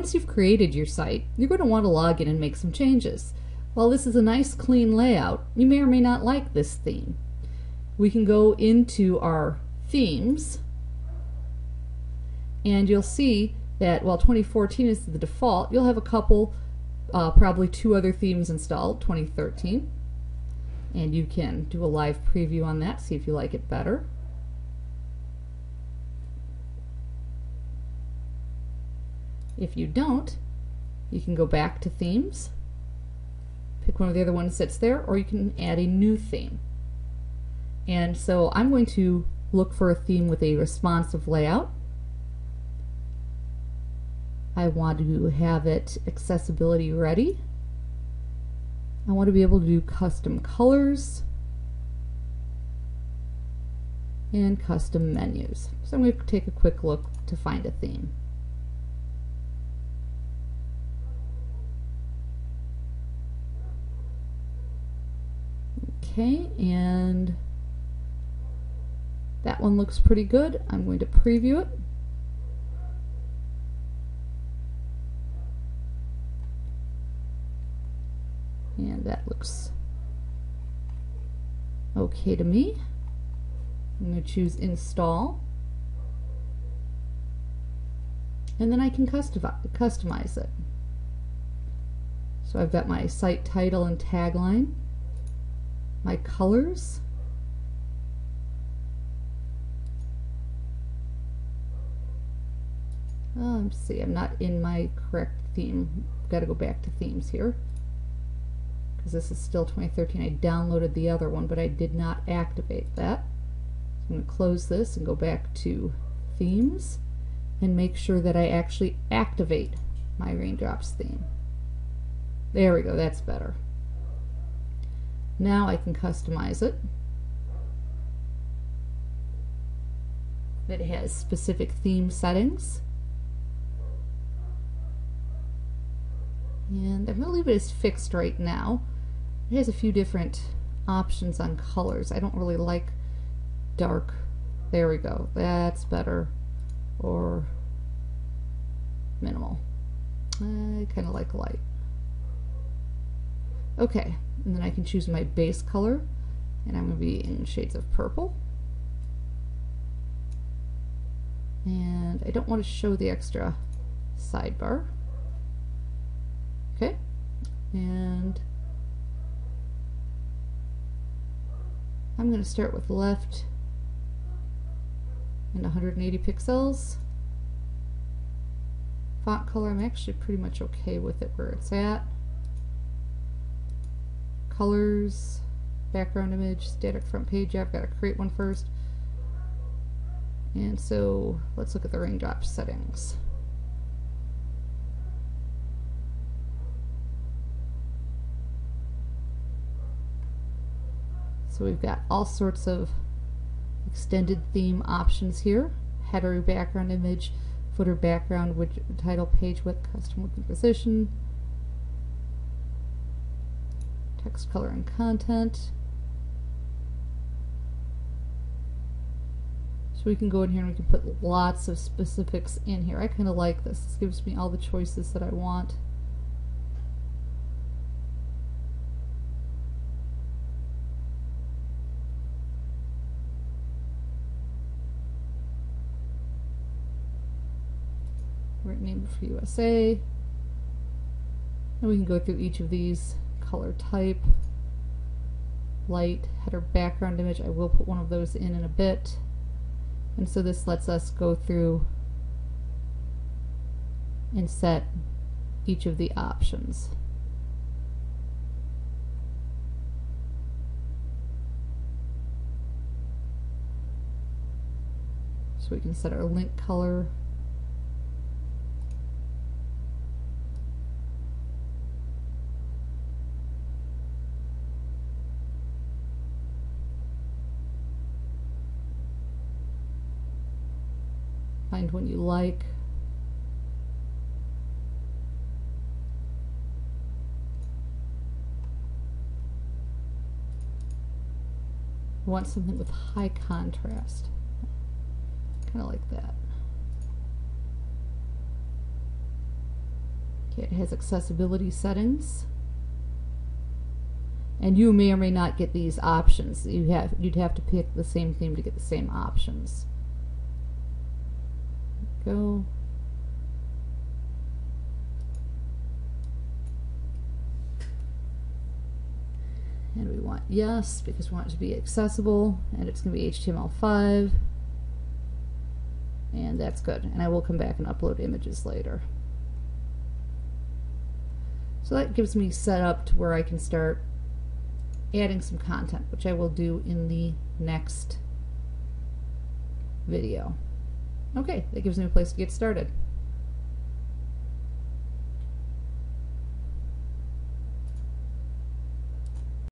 once you've created your site, you're going to want to log in and make some changes. While this is a nice clean layout, you may or may not like this theme. We can go into our themes and you'll see that while 2014 is the default, you'll have a couple, uh, probably two other themes installed, 2013. And you can do a live preview on that, see if you like it better. If you don't, you can go back to themes, pick one of the other ones that's there, or you can add a new theme. And so I'm going to look for a theme with a responsive layout. I want to have it accessibility ready. I want to be able to do custom colors and custom menus. So I'm going to take a quick look to find a theme. Okay, and that one looks pretty good. I'm going to preview it. And that looks okay to me. I'm going to choose install. And then I can customize it. So I've got my site title and tagline, my colors, oh, let's see, I'm not in my correct theme. Got to go back to themes here because this is still 2013. I downloaded the other one, but I did not activate that. So I'm going to close this and go back to themes and make sure that I actually activate my raindrops theme. There we go, that's better. Now I can customize it. It has specific theme settings. And I'm going to leave it as fixed right now. It has a few different options on colors. I don't really like dark. There we go. That's better. Or minimal. I kind of like light. Okay, and then I can choose my base color, and I'm going to be in shades of purple. And I don't want to show the extra sidebar. Okay, and I'm going to start with left and 180 pixels. Font color, I'm actually pretty much okay with it where it's at. Colors, background image, static front page, I've got to create one first. And so let's look at the raindrop settings. So we've got all sorts of extended theme options here. Header background image, footer background, widget, title page width, custom and position, text color and content. So we can go in here and we can put lots of specifics in here. I kind of like this. This gives me all the choices that I want. name for USA. And we can go through each of these color type, light, header background image. I will put one of those in in a bit. And so this lets us go through and set each of the options. So we can set our link color Find one you like. want something with high contrast. Kind of like that. Okay, it has accessibility settings. And you may or may not get these options. You have you'd have to pick the same theme to get the same options. Go. And we want yes because we want it to be accessible and it's going to be HTML5. And that's good. And I will come back and upload images later. So that gives me set up to where I can start adding some content, which I will do in the next video. Okay, that gives me a place to get started.